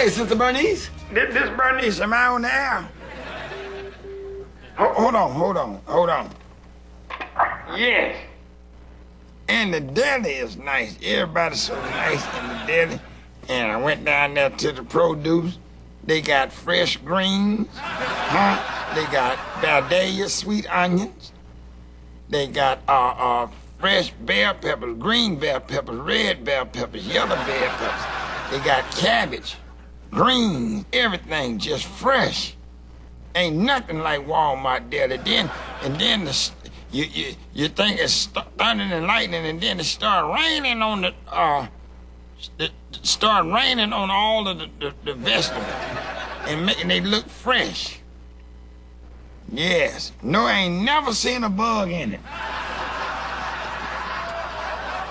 Hey, Sister Bernice. This, this Bernice, am I on the air? Ho- hold on, hold on, hold on. Yes. And the deli is nice. Everybody's so nice in the deli. And I went down there to the produce. They got fresh greens. Huh? They got Vidalia sweet onions. They got uh, uh, fresh bell peppers, green bell peppers, red bell peppers, yellow bell peppers. They got cabbage, greens, everything just fresh. Ain't nothing like Walmart deli. Then and then the you you you think it's thundering and lightning, and then it start raining on the uh it start raining on all of the, the, the vegetables and making they look fresh. Yes. No, I ain't never seen a bug in it.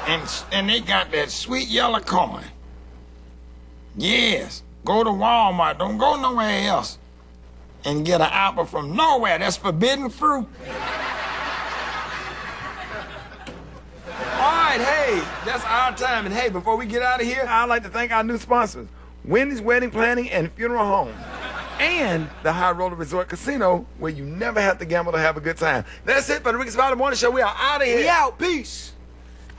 And, and they got that sweet yellow corn. Yes. Go to Walmart. Don't go nowhere else. And get an apple from nowhere. That's forbidden fruit. All right, hey, that's our time. And hey, before we get out of here, I'd like to thank our new sponsors, Wendy's Wedding Planning and Funeral Home, and the High Roller Resort Casino, where you never have to gamble to have a good time. That's it for the Rickey Smiley Morning Show. We are out of here. We out. Peace.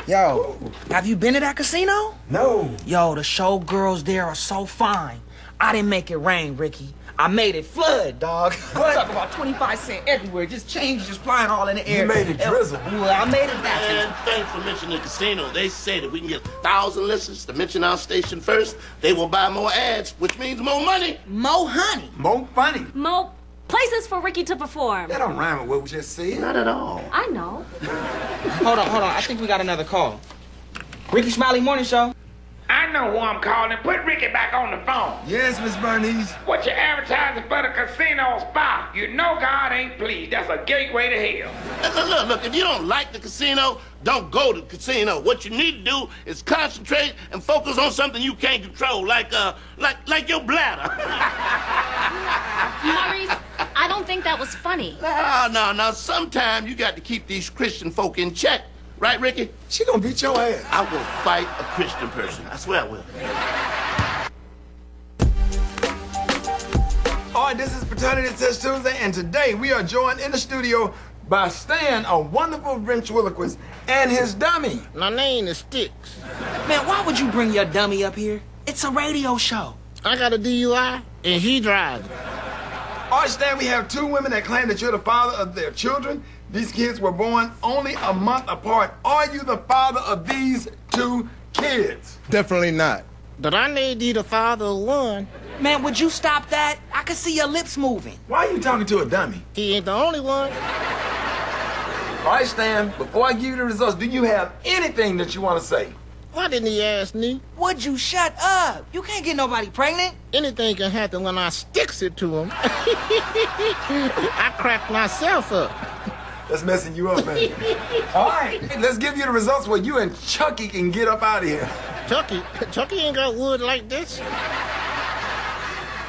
Yo, have you been to that casino? No. Yo, the showgirls there are so fine. I didn't make it rain, Rickey. I made it flood, dog. What? Talk about 25 cent everywhere. Just change, just flying all in the air. You made it drizzle. Well, I made it that. And thanks for mentioning the casino. They say that we can get a thousand listeners to mention our station first. They will buy more ads, which means more money. Mo honey. Mo funny. Mo, places for Rickey to perform. That don't rhyme with what we just said. Not at all. I know. Hold on, hold on. I think we got another call. Rickey Smiley Morning Show. I know who I'm calling. Put Rickey back on the phone. Yes, Miss Bernice. What you advertising for the casino spot? You know God ain't pleased. That's a gateway to hell. Look, look, look, if you don't like the casino, don't go to the casino. What you need to do is concentrate and focus on something you can't control, like uh like like your bladder. Maurice, I don't think that was funny. Ah, no, no, no. Sometimes you got to keep these Christian folk in check. Right, Rickey? She gonna beat your ass. I will fight a Christian person. I swear I will. All right, this is Paternity Test Tuesday, and today we are joined in the studio by Stan, a wonderful ventriloquist, and his dummy. My name is Sticks. Man, why would you bring your dummy up here? It's a radio show. I got a DUI, and he drives. All right, Stan, we have two women that claim that you're the father of their children. These kids were born only a month apart. Are you the father of these two kids? Definitely not. But I need you the father of one. Man, would you stop that? I can see your lips moving. Why are you talking to a dummy? He ain't the only one. All right, Stan, before I give you the results, do you have anything that you want to say? Why didn't he ask me? Would you shut up? You can't get nobody pregnant. Anything can happen when I sticks it to him. I cracked myself up. That's messing you up, man. All right, let's give you the results where you and Chucky can get up out of here. Chucky, Chucky ain't got wood like this.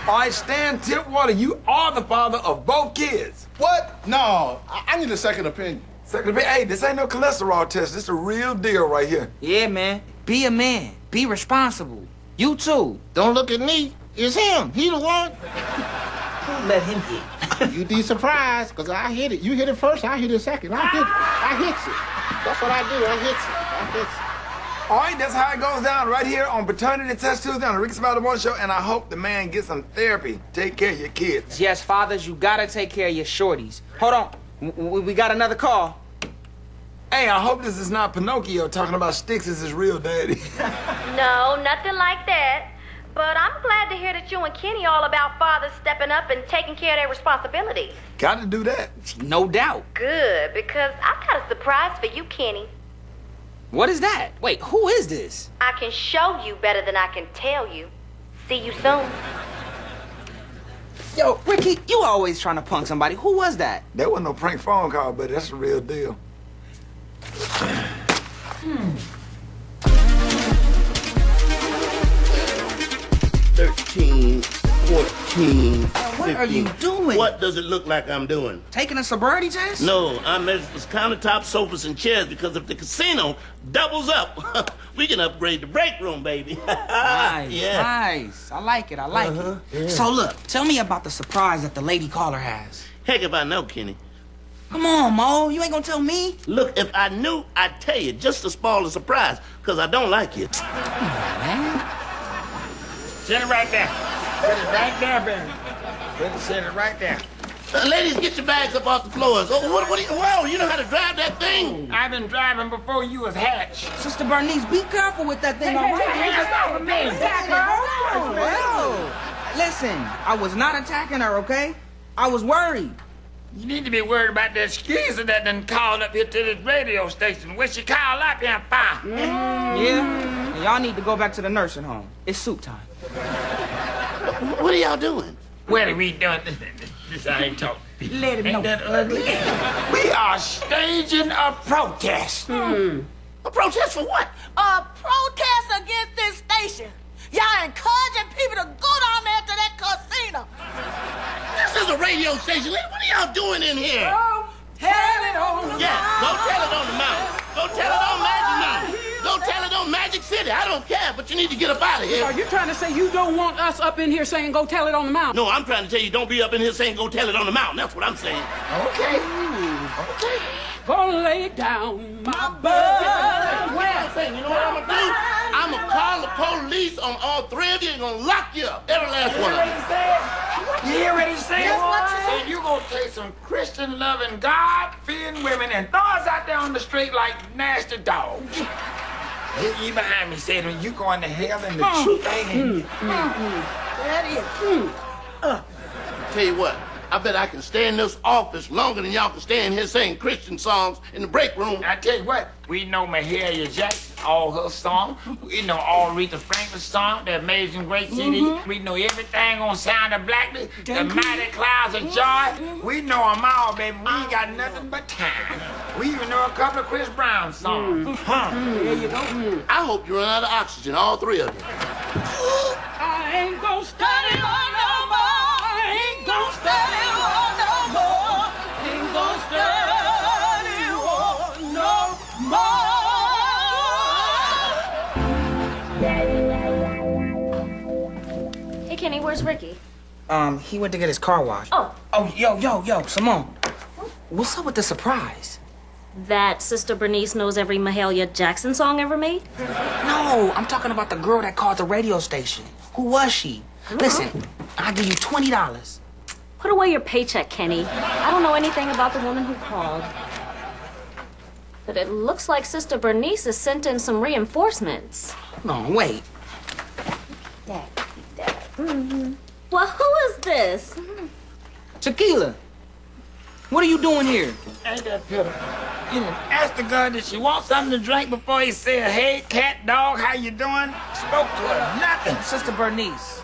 All right, Stan Tipwater, you are the father of both kids. What? No, I, I need a second opinion. Second, hey, this ain't no cholesterol test. This is a real deal right here. Yeah, man. Be a man. Be responsible. You too. Don't look at me. It's him. He the one. Let him hit. You'd be surprised, because I hit it. You hit it first, I hit it second. I hit it. I hits it. That's what I do. I hits it. I hits it. All right, that's how it goes down right here on Paternity Test Tuesday on the Rickey Smiley Morning Show, and I hope the man gets some therapy. Take care of your kids. Yes, fathers, you gotta take care of your shorties. Hold on. W- w- we got another call. Hey, I hope this is not Pinocchio talking about sticks as his real daddy. No, nothing like that. But I'm glad to hear that you and Kenny all about fathers stepping up and taking care of their responsibilities. Got to do that. No doubt. Good, because I've got a surprise for you, Kenny. What is that? Wait, who is this? I can show you better than I can tell you. See you soon. Yo, Rickey, you always trying to punk somebody. Who was that? That wasn't no prank phone call, but that's the real deal. Thirteen, 14, what are you doing? What does it look like I'm doing? Taking a sobriety test? No, I measured for countertop, sofas, and chairs because if the casino doubles up, we can upgrade the break room, baby. Nice, yeah. nice. I like it. I like it. Uh-huh, so look, tell me about the surprise that the lady caller has. Heck if I know, Kenny. Come on, Mo. You ain't gonna tell me. Look, if I knew, I'd tell you just to spoil the surprise, because I don't like you. Man. Set it right there. Set it right there, baby. Set it, right there. Uh, ladies, get your bags up off the floors. Oh, what, what you, whoa, you know how to drive that thing? I've been driving before you was hatched. Sister Bernice, be careful with that thing, all right? Hands off of me. Hold on, hold on. Listen, I was not attacking her, okay? I was worried. You need to be worried about that skeezer that done called up here to this radio station. What she called up here for? Yeah? Mm. And y'all need to go back to the nursing home. It's soup time. What are y'all doing? What are we doing? This, this, this I ain't talking. Let him Ain't know. that ugly? We are staging a protest. Hmm. A protest for what? a protest against this station. Y'all encouraging people to go down there to that casino. This is a radio station. What are y'all doing in here? Tell it on the Yeah, go tell it on the mountain. Go tell it on Magic Mountain. Go tell it on Magic City. I don't care, but you need to get up out of here. Are you trying to say you don't want us up in here saying go tell it on the mountain? No, I'm trying to tell you, don't be up in here saying go tell it on the mountain. That's what I'm saying. Okay. Okay. Gonna lay down my Well, you know what I'm gonna do? I'm gonna call the police on all three of you and gonna lock you up, every last one of you. You hear what he said? Said you gonna take some Christian loving, God fearing women and throw us out there on the street like nasty dogs. He, he behind me said, when you going to hell and the truth ain't in you. Mm. Tell you what, I bet I can stay in this office longer than y'all can stay in here saying Christian songs in the break room. I tell you what, we know Mahalia Jackson, all her songs. We know all Aretha Franklin song, the Amazing Grace CD. Mm-hmm. We know everything on Sound of Blackness, the Mighty Clouds of mm-hmm. Joy. We know them all, baby. We ain't got nothing but time. We even know a couple of Chris Brown songs. Mm-hmm. Huh? There you go. I hope you run out of oxygen, all three of you. I ain't gonna study on no Hey, where's Rickey? Um, he went to get his car washed. Oh, Oh, yo, yo, yo, Simone. What's up with the surprise? that Sister Bernice knows every Mahalia Jackson song ever made? No, I'm talking about the girl that called the radio station. Who was she? Listen, I'll give you $20. Put away your paycheck, Kenny. I don't know anything about the woman who called. But it looks like Sister Bernice has sent in some reinforcements. No, wait. Well, who is this? Tequila. What are you doing here? Ain't that pitiful? You done asked the girl did she want something to drink before he said, hey, cat, dog, how you doing? Spoke to her, nothing. Sister Bernice.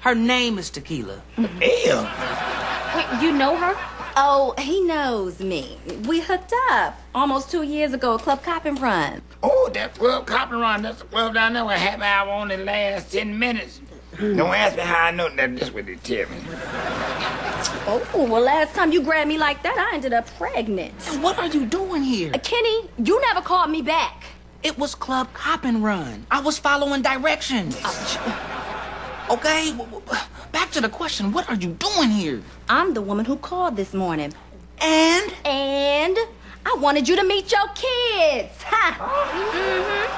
Her name is Tequila. Ew. Wait, you know her? Oh, he knows me. We hooked up almost two years ago at Club Cop and Run. Oh, that club Copper Run, that's the club down there where half hour only lasts 10 minutes. Don't ask me how I know that. That's what they tell me. Oh, well, last time you grabbed me like that, I ended up pregnant. What are you doing here? Uh, Kenny, you never called me back. It was Club Cop and Run. I was following directions. Okay, w- w- back to the question. What are you doing here? I'm the woman who called this morning. And And I wanted you to meet your kids. Ha!